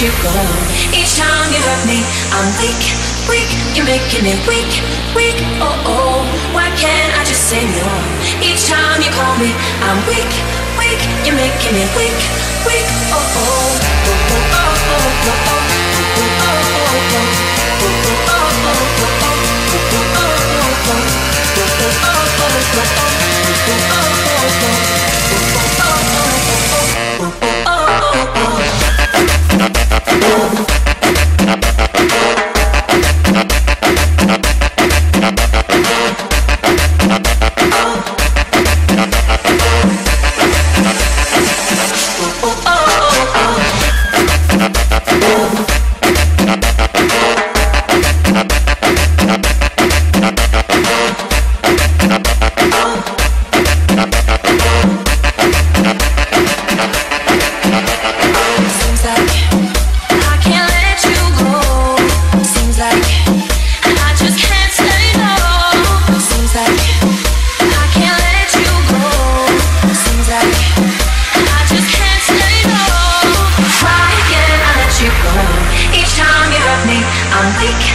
you go. Each time you hurt me, I'm weak, weak. You're making me weak, weak. Oh oh, why can't I just say no? Each time you call me, I'm weak, weak. You're making me weak, weak. Thank